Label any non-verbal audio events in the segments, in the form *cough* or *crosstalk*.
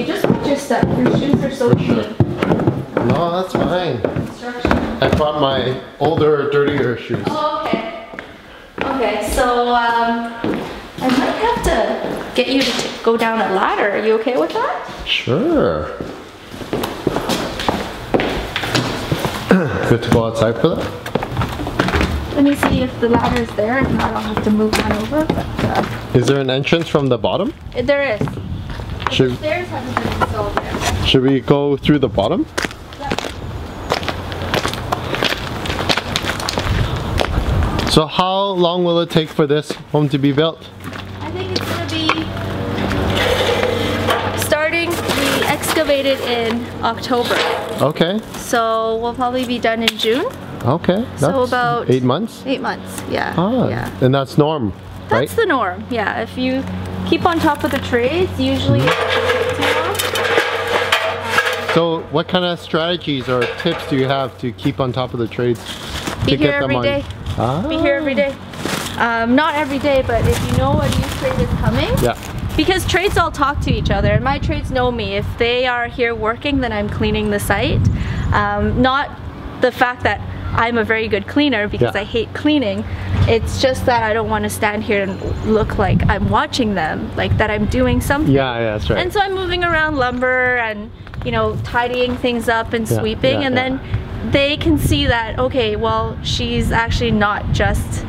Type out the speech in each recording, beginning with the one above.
okay. Just watch your step. Your shoes are so sure. clean. No, that's fine. I brought my older, dirtier shoes. Oh, okay. Okay, so um, I might have to get you to go down a ladder. Are you okay with that? Sure. *clears throat* Good to go outside for that? Let me see if the ladder is there. If not, I'll have to move on over. But uh, Is there an entrance from the bottom? there is. Should, stairs haven't been installed yet. should we go through the bottom? So how long will it take for this home to be built? I think it's gonna be starting. We excavated in October, Okay, so we'll probably be done in June. okay. So about- eight months? Eight months. Yeah. Ah, Yeah. and that's norm, right? That's the norm. Yeah. If you keep on top of the trades, usually it doesn't too long. So what kind of strategies or tips do you have to keep on top of the trades? Be to here get them every day. Ah. Be here every day. Um, not every day, but if you know a new trade is coming, Yeah. because trades all talk to each other, and my trades know me. If they are here working, then I'm cleaning the site. Um, not the fact that I'm a very good cleaner because Yeah. I hate cleaning. It's just that I don't want to stand here and look like I'm watching them, like that I'm doing something. Yeah, yeah, that's right. And so I'm moving around lumber and, you know, tidying things up and Yeah, sweeping. yeah, and then they can see that, okay, well, she's actually not just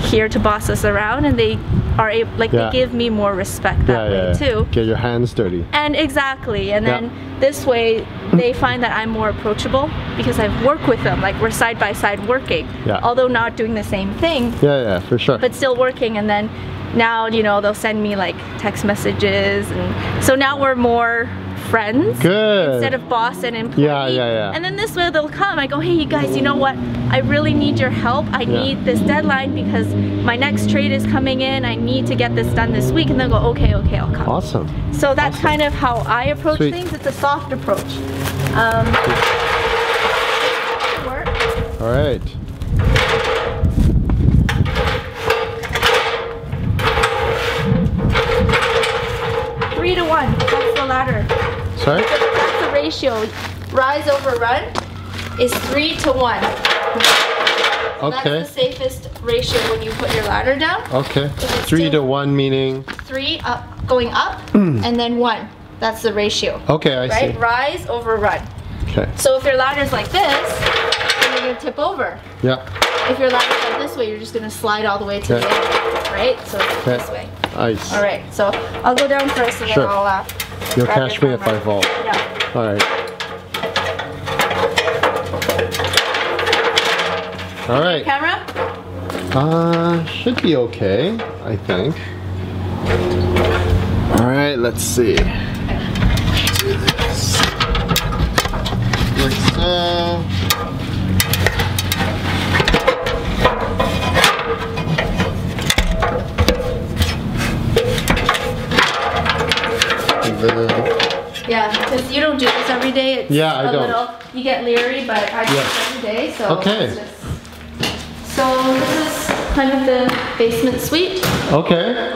here to boss us around. And they are able, like, Yeah. they give me more respect that yeah, way too. Get your hands dirty. And exactly. And then this way, they find that I'm more approachable because I've worked with them. Like, we're side by side working. Yeah. Although not doing the same thing, Yeah, yeah, for sure. but still working and then now you know they'll send me like text messages and so now we're more friends Good. instead of boss and employee Yeah, yeah, yeah. and then this way they'll come i go hey you guys you know what i really need your help i Yeah. need this deadline because my next trade is coming in i need to get this done this week and they'll go okay okay i'll come Awesome. so that's kind of how i approach Sweet. things it's a soft approach um, work. All right. three to one that's the ladder Sorry? That's the ratio. Rise over run is three to one. Okay. That's the safest ratio when you put your ladder down. Okay. Three to one meaning. Three up, going up, and then one. That's the ratio. Okay, I Right? see. Right? Rise over run. Okay. So if your ladder's like this, then you're gonna tip over. Yeah. If your ladder's like this way, you're just gonna slide all the way to Okay. the end. Right? So Okay. this way. Nice. All right. So I'll go down first, and Sure. then I'll uh, You'll grab catch me if I fall. Yeah. All right. All right. Camera. Uh, should be okay, I think. All right, let's see. Do this. Like so. Yeah, because you don't do this every day. It's Yeah, I a don't. Little, you get leery, but I do Yeah. this every day, so. Okay. it's just- So this is kind of the basement suite, Okay.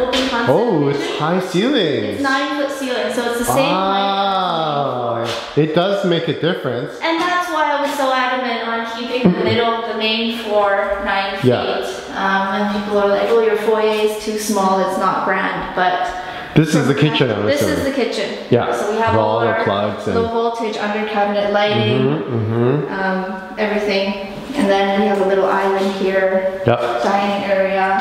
Oh, it's high ceilings. It's nine foot ceiling, so it's the same height. Ah, it does make a difference. And that's why I was so adamant on keeping the middle of the main floor nine feet. Yeah. Um, and people are like, "Oh, your foyer is too small. It's not grand." But This is the kitchen, I'm This is the kitchen. Yeah, So we have with all all the our plugs and- low voltage under cabinet lighting, Mm-hmm. um, everything, and then we have a little island here, Yep. dining area.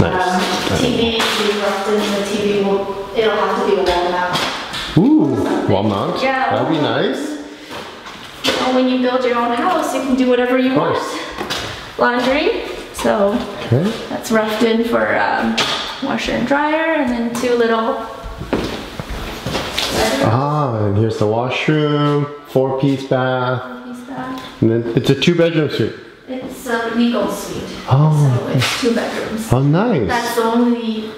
Um, Nice. TV, we left in the TV will, it'll have to be a wall mount. Ooh, wall mount. Yeah. That'd be nice. And when you build your own house, you can do whatever you Of want. Laundry, so Okay. that's roughed in for um, washer and dryer, and then two little. Ah, and here's the washroom, four-piece bath, Four-piece bath. and then it's a two-bedroom suite. It's a legal suite. Oh. So it's two bedrooms. Oh, nice. That's the only,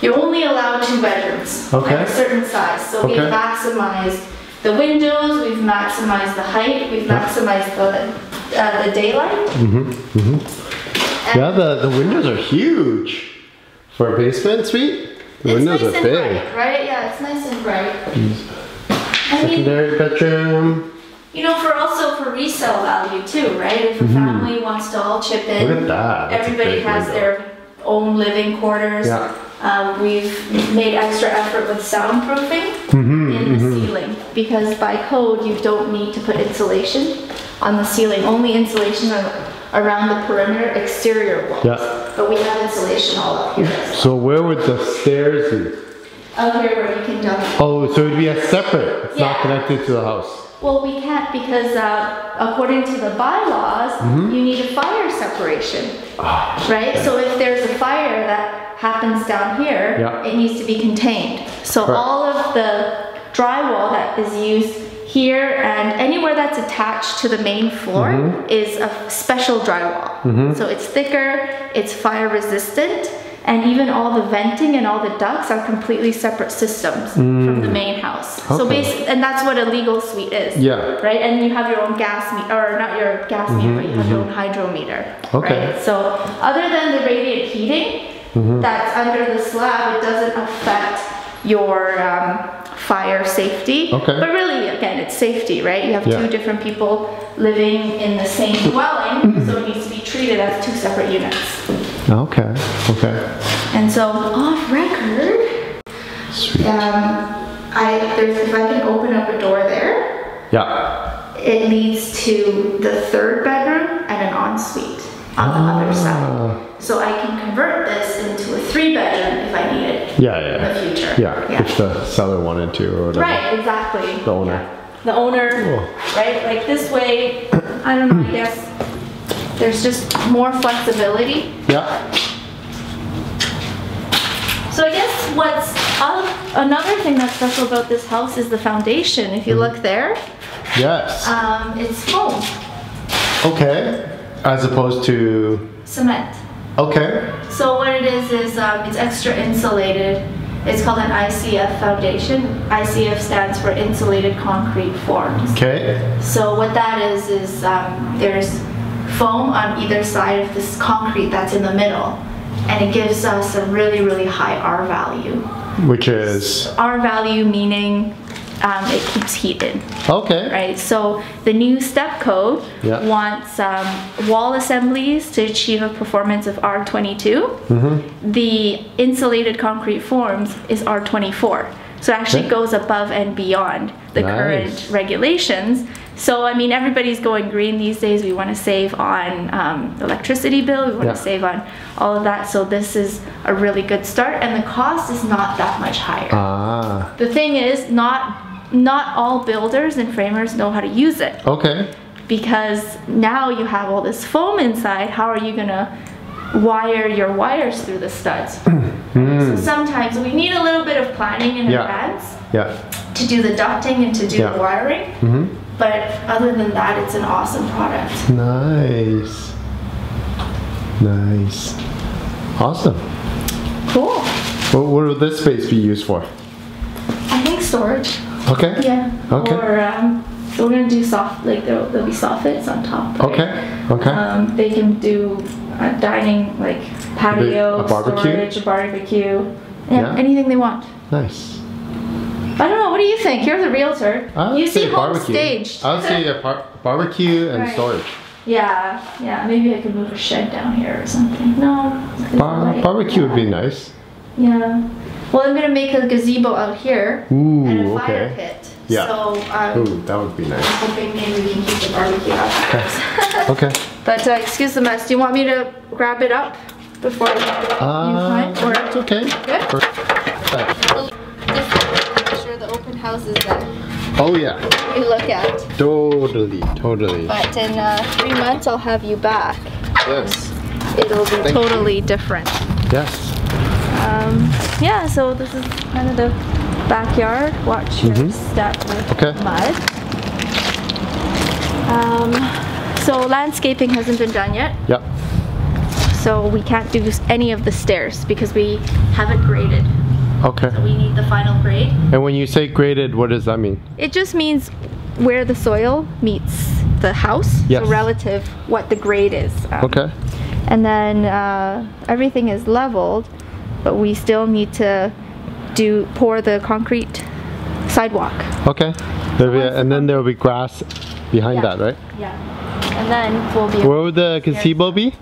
you're only allowed two bedrooms. Okay. At a certain size. So we've maximized the windows, we've maximized the height, we've maximized the, uh, the daylight. Mm-hmm. Mm-hmm. And Yeah, the the windows are huge for a basement suite. The windows it's nice are and big. bright, right? Yeah, it's nice and bright. I mean, Secondary bedroom. you know, for also for resale value too, right? If a family wants to all chip in. Look at that. That's everybody has window. their own living quarters. Yeah. Um, we've made extra effort with soundproofing Mm-hmm, in the ceiling because by code you don't need to put insulation on the ceiling. Only insulation around the perimeter exterior walls. Yeah. But we have insulation all up here. So where would the stairs be? Up here where you can dump. Oh, so it'd be a separate. It's not connected to the house. Well, we can't because uh, according to the bylaws, Mm-hmm. you need a fire separation. Ah, Right? So if there's a fire that happens down here, Yeah. it needs to be contained. So Correct. all of the drywall that is used here and anywhere that's attached to the main floor Mm-hmm. is a special drywall. So it's thicker, it's fire resistant, and even all the venting and all the ducts are completely separate systems from the main house. So Mm. Basically, and that's what a legal suite is. Yeah. Mm-hmm, Right, and you have your own gas meter, or not your gas meter, but you have your own hydrometer. Okay. Right? So other than the radiant heating Mm-hmm. that's under the slab, it doesn't affect your um, fire safety. Okay. But really, again, it's safety, right? You have Yeah. two different people living in the same dwelling, so it needs to be treated as two separate units. Okay. Okay. And so off record, Sweet. um, I there's if I can open up a door there. Yeah. It leads to the third bedroom and an ensuite on the other Ah. side. So I can convert this into a three bedroom if I need it Yeah. in Yeah. the future. Yeah. If the seller wanted to or whatever. Right, exactly. The owner. The owner, Cool. right? Like this way, I don't know, I guess there's just more flexibility. Yeah. So I guess what's oth- another thing that's special about this house is the foundation. If you Mm-hmm. look there, Yes. um, it's foam, Okay. As opposed to. cement. Okay. So what it is is um, it's extra insulated. It's called an ICF foundation. ICF stands for insulated concrete forms. Okay. So what that is is um, there's foam on either side of this concrete that's in the middle, and it gives us a really really high R value. Which is. R value meaning um, it keeps heat in. Okay. right? So the new step code Yeah. wants um, wall assemblies to achieve a performance of R22. Mm-hmm. The insulated concrete forms is R24. So it actually Okay. goes above and beyond the Nice. current regulations. So I mean, everybody's going green these days. We want to save on um, electricity bill. We want Yeah. to save on all of that. So this is a really good start, and the cost is not that much higher. Ah. The thing is, not not all builders and framers know how to use it Okay. because now you have all this foam inside. How are you gonna wire your wires through the studs? *clears throat* So sometimes we need a little bit of planning in Hmm. Yeah. advance Yeah. to do the ducting and to do Yeah. the wiring. Mm-hmm. But other than that, it's an awesome product. Nice. Nice. Awesome. Cool. What, what would this space be used for? I think storage. Okay. Yeah. Okay. Or um, so we're gonna do soft like there'll, there'll be soffits on top. right? Okay. Okay. Um, they can do uh, dining, like patio, A barbecue? storage, a barbecue, yeah, Yeah. anything they want. nice. I don't know. What do you think? You're the realtor. I you say see home barbecue. staged. I would say a par- barbecue and Right. storage. yeah, yeah. Maybe I could move a shed down here or something. No. Bar- barbecue would be nice. Yeah. Well, I'm gonna make a gazebo out here Ooh, and a fire okay. pit. Yeah. So um, Ooh, that would be nice. I'm hoping maybe we can keep the barbecue out. *laughs* Okay. but uh, excuse the mess. Do you want me to grab it up before you Uh, climb? Or it's okay. Good? Just make sure the open houses that Oh yeah. You look at. Totally. Totally. But in uh, three months, I'll have you back. Yes. It'll be Thank you. totally different. Yes. Um, yeah, so this is kind of the backyard. Watch your Mhm. step with Okay. mud. Um, so landscaping hasn't been done yet, Yep. so we can't do any of the stairs because we haven't graded. Okay. So we need the final grade. And when you say graded, what does that mean? It just means where the soil meets the house, Yes. so relative what the grade is. Um, Okay. And then uh, everything is leveled, but we still need to do pour the concrete sidewalk. Okay. There'll be a- and then there will be grass behind Yeah. that, right? Yeah. And then we'll be Where would the gazebo be?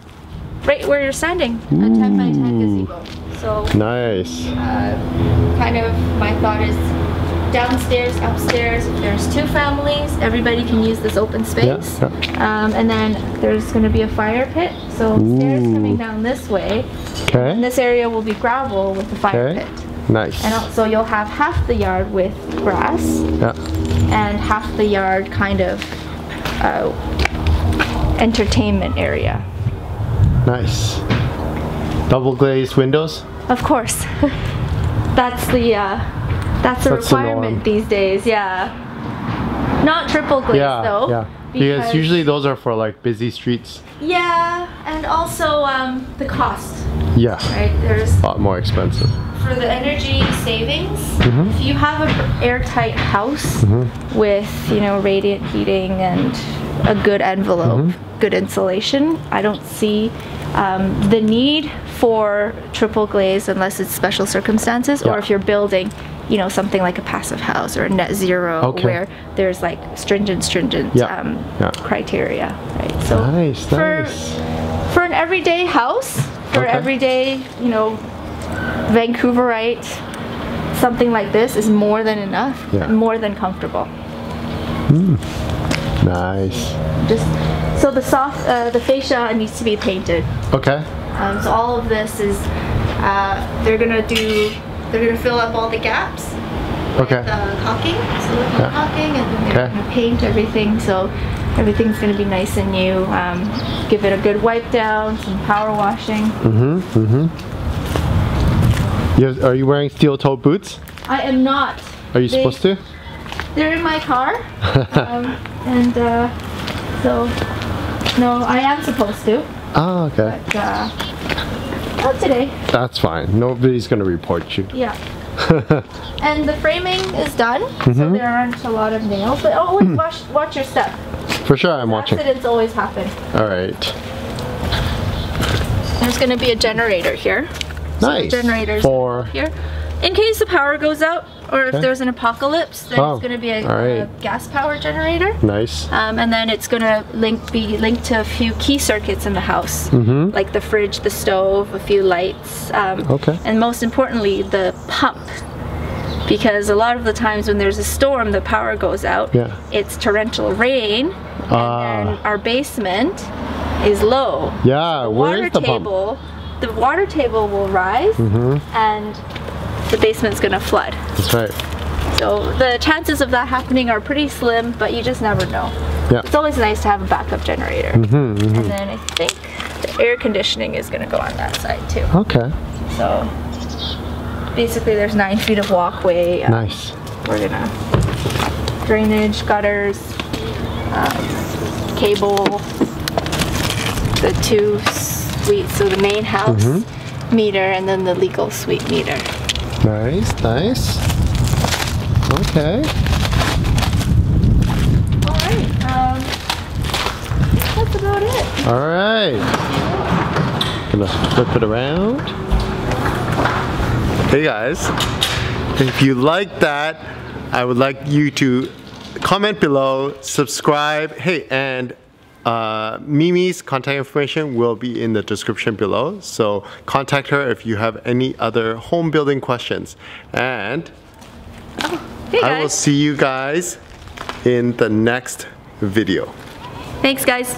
right where you're standing, a 10 by 10 gazebo. So Nice. uh, kind of my thought is downstairs, upstairs, there's two families, everybody can use this open space. Yeah, Um, and then there's going to be a fire pit, so stairs coming down this way. Okay. And this area will be gravel with the fire Okay. pit. Nice. And also you'll have half the yard with grass Yeah. and half the yard kind of uh, entertainment area. Nice. Double glazed windows? Of course. *laughs* that's the uh, that's a That's the requirement these days. Yeah. Not triple glaze yeah. though. Yeah. Because usually those are for like busy streets. Yeah, and also um, the cost, Yeah. right? There's A lot more expensive. for the energy savings. Mm-hmm. If you have an airtight house with you know radiant heating and a good envelope, Mm-hmm. good insulation, I don't see um, the need for triple glaze unless it's special circumstances Yeah. or if you're building you know something like a passive house or a net zero Okay. where there's like stringent stringent Yeah. um, Yeah. criteria right so Nice, for nice. for an everyday house for Okay. everyday you know vancouverite something like this is more than enough more than comfortable Nice. just so the soft uh, the fascia needs to be painted Okay. um, so all of this is uh, they're gonna do they're gonna fill up all the gaps with Okay. uh, caulking silicone Yeah. caulking and then they're Okay. gonna paint everything so everything's gonna be nice and new um, give it a good wipe down some power washing Mm-hmm. Mm-hmm. You have, are you wearing steel toe boots? I am not Are you They- supposed to? They're in my car, *laughs* um, and uh, so no, I am supposed to, Oh, okay. but uh, not today. That's fine. Nobody's gonna report you. Yeah. *laughs* and the framing is done, Mm-hmm. so there aren't a lot of nails. But always watch watch your step. For sure, I'm watching. Accidents always happen. All right. There's going to be a generator here. Nice. Generators For here, in case the power goes out, or if there's an apocalypse, then Oh, it's going to be a, right. a gas power generator. nice. Um, and then it's gonna link be linked to a few key circuits in the house, Mm-hmm. like the fridge, the stove, a few lights, um, Okay. and most importantly, the pump. Because a lot of the times when there's a storm, the power goes out. Yeah. It's torrential rain, Ah. and then our basement is low. Yeah. The Where water the pump? table, the water table will rise, Mm-hmm. and the basement's gonna flood. That's right. So the chances of that happening are pretty slim, but you just never know. Yeah. It's always nice to have a backup generator. Mm-hmm, mm-hmm. And then I think the air conditioning is going to go on that side too. Okay. So basically, there's nine feet of walkway. Um, Nice. We're gonna drainage, gutters, um, cable, the two suites, so the main house Mm-hmm. meter, and then the legal suite meter. Nice. Nice. Okay. All right. Um, that's about it. All right. Gonna flip it around. Hey guys, if you like that, I would like you to comment below, subscribe. Hey, and uh, Mimi's contact information will be in the description below. So contact her if you have any other home building questions. And Hey I will see you guys in the next video. Thanks, guys.